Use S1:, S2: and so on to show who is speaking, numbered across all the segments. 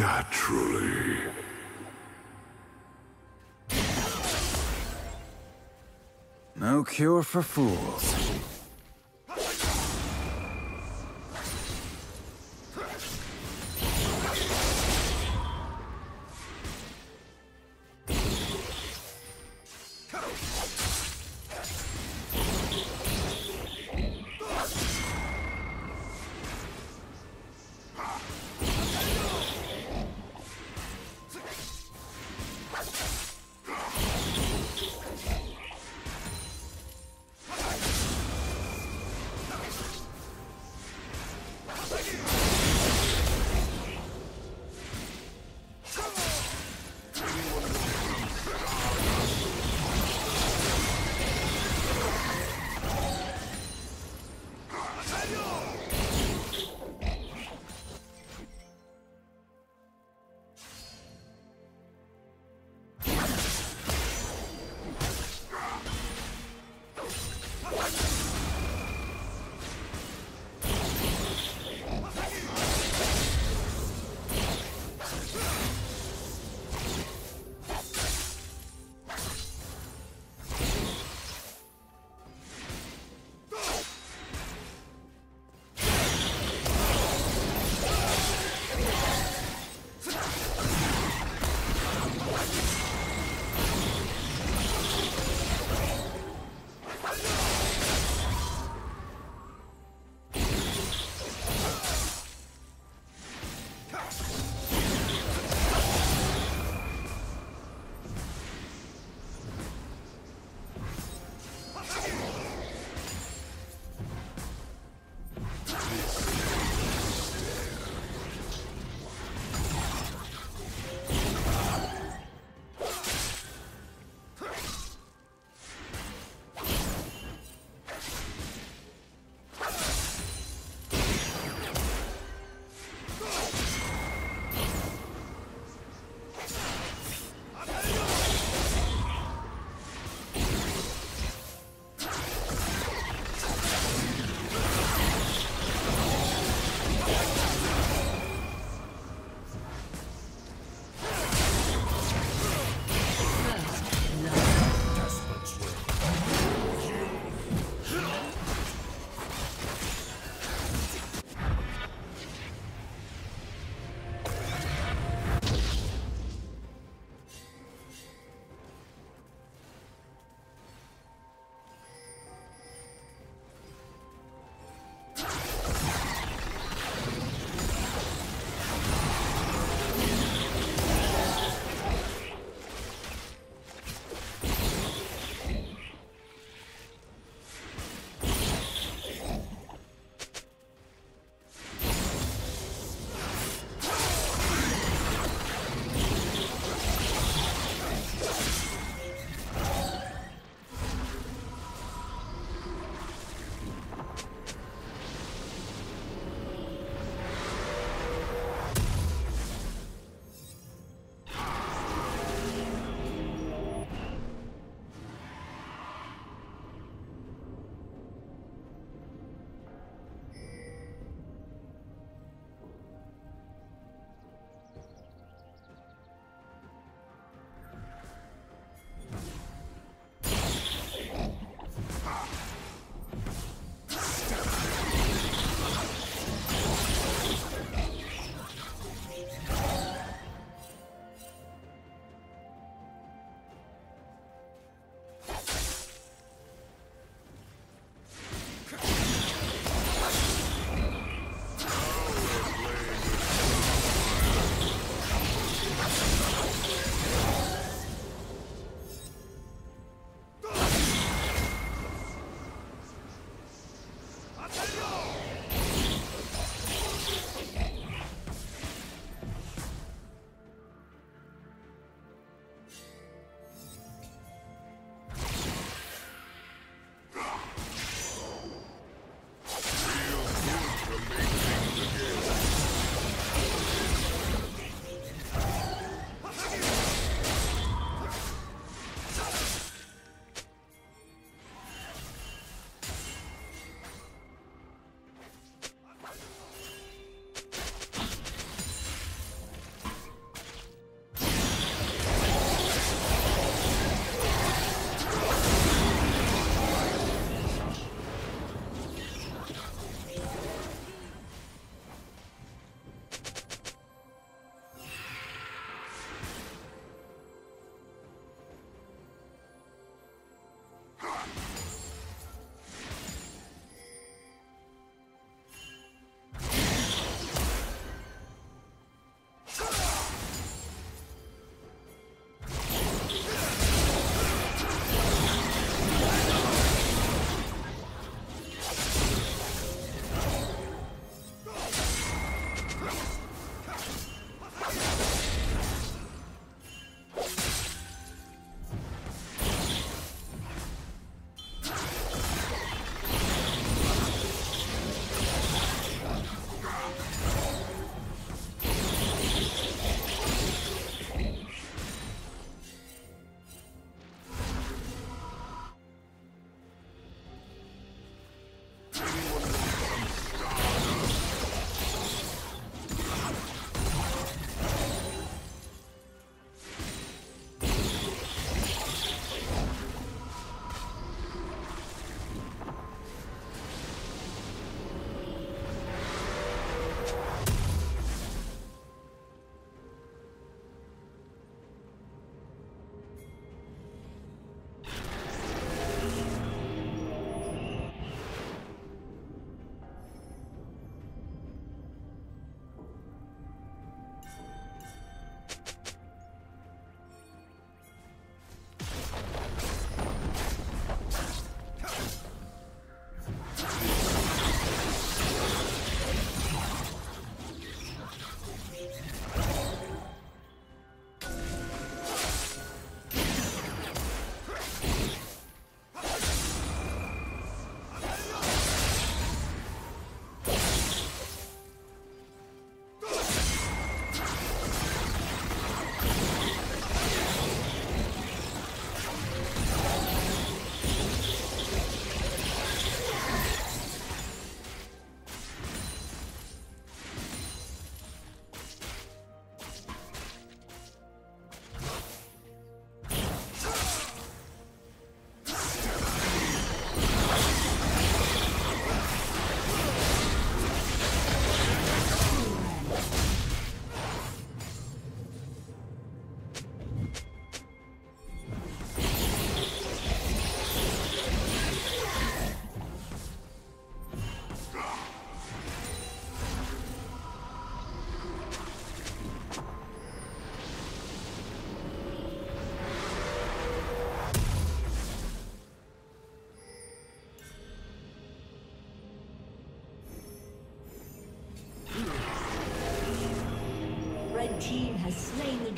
S1: Naturally.
S2: No cure for fools.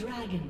S1: Dragon.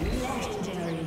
S1: Legendary.